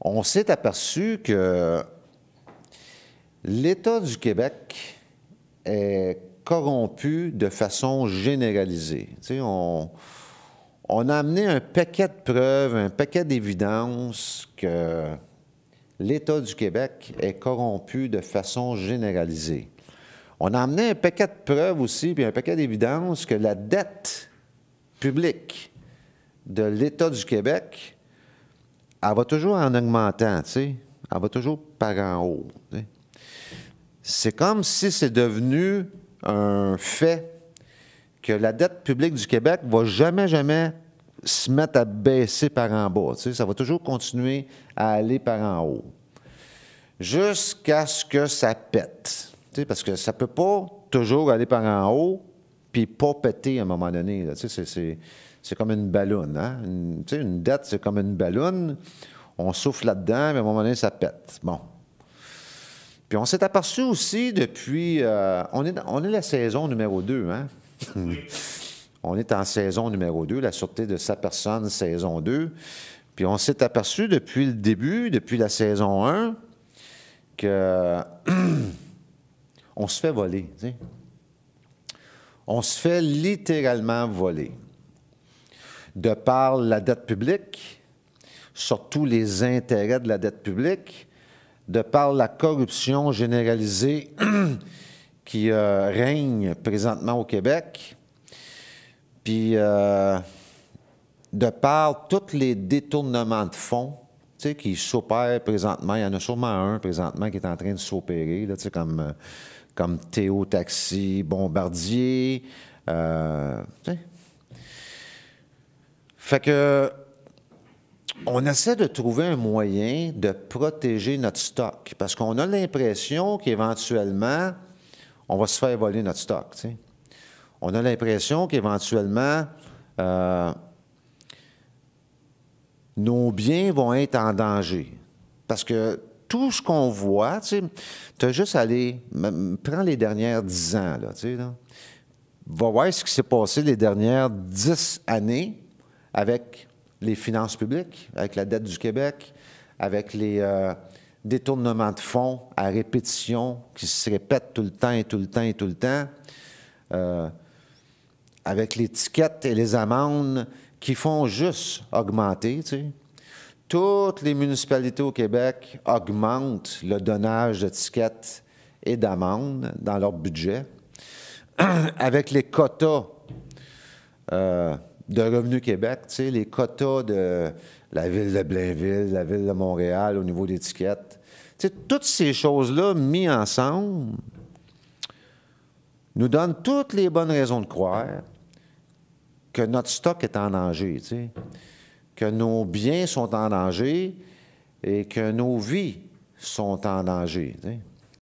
On s'est aperçu que l'État du Québec est corrompu de façon généralisée. on, a amené un paquet de preuves, un paquet d'évidences que l'État du Québec est corrompu de façon généralisée. On a amené un paquet de preuves aussi, puis un paquet d'évidences que la dette publique de l'État du Québec, elle va toujours en augmentant, tu sais. Elle va toujours par en haut. C'est comme si c'est devenu un fait que la dette publique du Québec va jamais, jamais se mettre à baisser par en bas. Tu sais. Ça va toujours continuer à aller par en haut. Jusqu'à ce que ça pète. Tu sais, parce que ça ne peut pas toujours aller par en haut puis pas péter à un moment donné. Tu sais, c'est comme une ballonne. Hein? Une, une dette, c'est comme une ballonne. On souffle là-dedans, mais à un moment donné, ça pète. Bon. Puis on s'est aperçu aussi depuis... Euh, on, est, on est la saison numéro 2, hein? on est en saison numéro 2, la sûreté de sa personne, saison 2. Puis on s'est aperçu depuis le début, depuis la saison 1, que on se fait voler. On se fait littéralement voler. De par la dette publique, surtout les intérêts de la dette publique, de par la corruption généralisée qui euh, règne présentement au Québec, puis euh, de par tous les détournements de fonds qui s'opèrent présentement, il y en a sûrement un présentement qui est en train de s'opérer, euh, comme Théo Taxi, Bombardier. Fait que on essaie de trouver un moyen de protéger notre stock parce qu'on a l'impression qu'éventuellement, on va se faire voler notre stock. On a l'impression qu'éventuellement, euh, nos biens vont être en danger. Parce que tout ce qu'on voit, tu as juste à aller, prends les dernières dix ans, là, tu sais, va voir ce qui s'est passé les dernières dix années avec les finances publiques, avec la dette du Québec, avec les euh, détournements de fonds à répétition qui se répètent tout le temps et tout le temps et tout le temps, euh, avec les tickets et les amendes qui font juste augmenter. Toutes les municipalités au Québec augmentent le donnage de tickets et d'amendes dans leur budget, avec les quotas. Euh, de Revenu Québec, tu les quotas de la ville de Blainville, la ville de Montréal au niveau d'étiquettes. Tu sais, toutes ces choses-là mises ensemble nous donnent toutes les bonnes raisons de croire que notre stock est en danger, que nos biens sont en danger et que nos vies sont en danger.